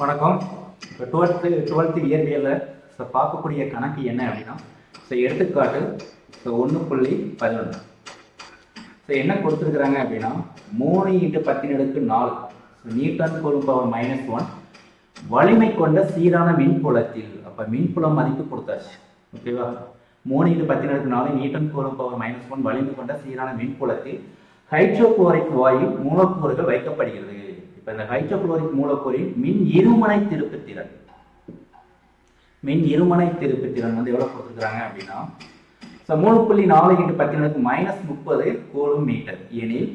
வணக்கம். இப்போ twelfth twelfth இயற்பியலில் ஸோ பார்க்கக்கூடிய கணக்கு என்ன அப்படின்னா ஸோ எடுத்துக்காட்டு ஸோ ஒன்று புள்ளி பதினொன்று ஸோ என்ன கொடுத்துருக்குறாங்க அப்படின்னா மூணு இன்ட்டு பத்தின் அடுக்கு நாலு. So newton coulomb power minus one வலிமை கொண்ட சீரான மின்புலத்தில் அப்போ மின்புலம் மதிப்பு கொடுத்தாச்சு. ஓகேவா மூணு இன்ட்டு பத்தின் அடுக்கு நாலு newton coulomb power minus one வலிமை கொண்ட சீரான மின்புலத்தில் ஹைட்ரோகுளோரிக் வாயு மூலக்கூறுகள் வைக்கப்படுகிறது. இப்போ இந்த ஹைட்ரோகுளோரிக் மூலக்கூறின் மின் இருமனை திருப்புத்திறன். மின் இருமனை திருப்புத்திறன் வந்து எவ்வளவு கொடுத்துருக்காங்க அப்படின்னா ஸோ மூணு புள்ளி நாலு இன்ட்டு பத்தினருக்கு மைனஸ் முப்பது கூலும் மீட்டர். எனில்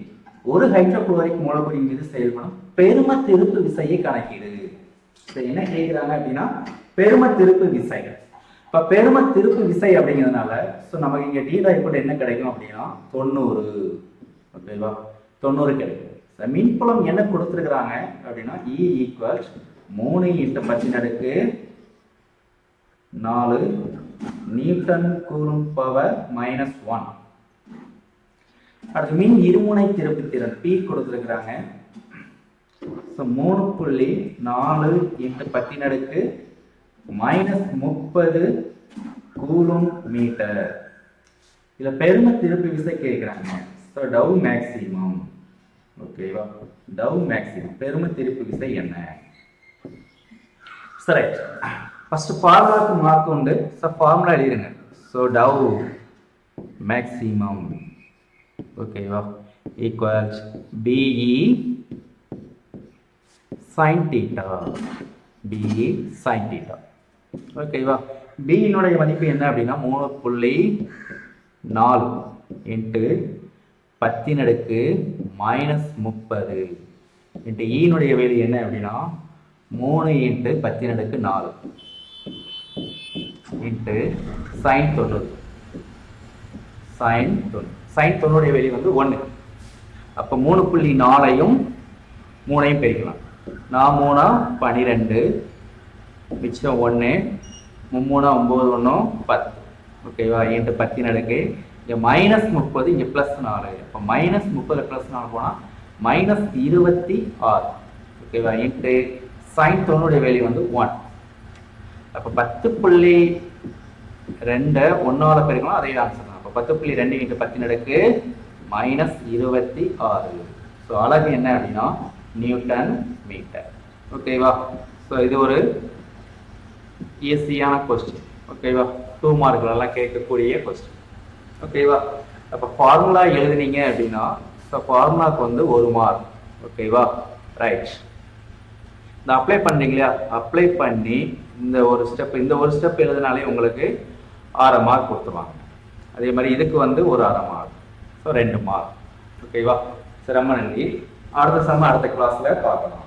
ஒரு ஹைட்ரோகுளோரிக் மூலக்கூறின் மீது செயல்படும் பெரும திருப்பு விசையை கணக்கிடு. இப்போ என்ன கேட்குறாங்க அப்படின்னா பெரும திருப்பு விசை இப்போ பெரும திருப்பு விசை அப்படிங்கிறதுனால ஸோ நமக்கு இங்கே டி டைப்போட என்ன கிடைக்கும் அப்படின்னா தொண்ணூறு. ஓகேவா? தொண்ணூறு கிடைக்கும். மின்புலம் என்ன கொடுத்துருக்குறாங்க அப்படின்னா e இ ஈக்குவல்ஸ் மூணு இன்ட்டு பத்தின் அடுக்கு நாலு newton coulomb power minus one அடுத்து மின் இருமுனை திருப்பு திறன் பி கொடுத்துருக்குறாங்க. ஸோ மூணு புள்ளி நாலு இன்ட்டு பத்தி நடுக்கு மைனஸ் முப்பது கூலும் மீட்டர் இதில் பெரும திருப்பு விசை கேட்குறாங்க. ஸோ டவு மேக்ஸிமம் ஓகேவா டவ் மேக்ஸிம் பெரும திருப்பு விசை என்ன? சரி ஃபர்ஸ்ட் ஃபார்முலாக்கு மார்க் உண்டு. ஸோ ஃபார்முலா எழுதிடுங்க. ஸோ டவ் மேக்ஸிமம் ஓகேவா equals P E sine theta P E sine theta ஓகேவா பியினுடைய மதிப்பு என்ன அப்படின்னா மூணு புள்ளி நாலு இன்ட்டு பத்தினடுக்கு மைனஸ் முப்பது. இன்ட்டு e ஈனுடைய வேலி என்ன அப்படின்னா மூணு இன்ட்டு பத்தினடுக்கு நாலு. இன்ட்டு சைன் தொண்ணூறு. சைன் தொண்ணூறு. சைன் தொண்ணூறுடைய வேல்யூ வந்து ஒன்று அப்போ மூணு புள்ளி நாலையும் மூணையும் பிரிக்கலாம். நான் மூணா பன்னிரெண்டு மிச்சம் ஒன்று மும்மூணா ஒம்பது ஒன்றும் பத்து. ஓகேவா இன்ட்டு பத்தின் அடுக்கு இங்கே மைனஸ் முப்பது இங்கே ப்ளஸ் நாலு. இப்போ மைனஸ் முப்பது ப்ளஸ் நாலு போனால் மைனஸ் இருபத்தி ஆறு. ஓகேவா இன்ட்டு சைன் தொண்ணூடைய வேல்யூ வந்து ஒன் அப்போ பத்து புள்ளி ரெண்டை ஒன்னோட பெருக்கலாம் அதே ஆன்சர் தான். அப்போ பத்து புள்ளி ரெண்டு இன்ட்டு பத்தின் அடுக்கு மைனஸ் இருபத்தி ஆறு. ஸோ அழகு என்ன அப்படின்னா நியூட்டன் மீட்டர். ஓகேவா ஸோ இது ஒரு ஈஸியான கொஸ்டின் ஓகேவா டூ மார்க்லலாம் கேட்கக்கூடிய கொஸ்டின் ஓகேவா அப்போ ஃபார்முலா எழுதுனீங்க அப்படின்னா ஸோ ஃபார்முலாக்கு வந்து ஒரு மார்க் ஓகேவா ரைட் இந்த அப்ளை பண்ணுறீங்களா அப்ளை பண்ணி இந்த ஒரு ஸ்டெப் இந்த ஒரு ஸ்டெப் எழுதினாலே உங்களுக்கு ஆறு மார்க் கொடுத்துருவாங்க. அதே மாதிரி இதுக்கு வந்து ஒரு அரை மார்க் ஸோ ரெண்டு மார்க் ஓகேவா சிரமம் நன்றி. அடுத்த சம அடுத்த கிளாஸில் பார்க்கலாம்.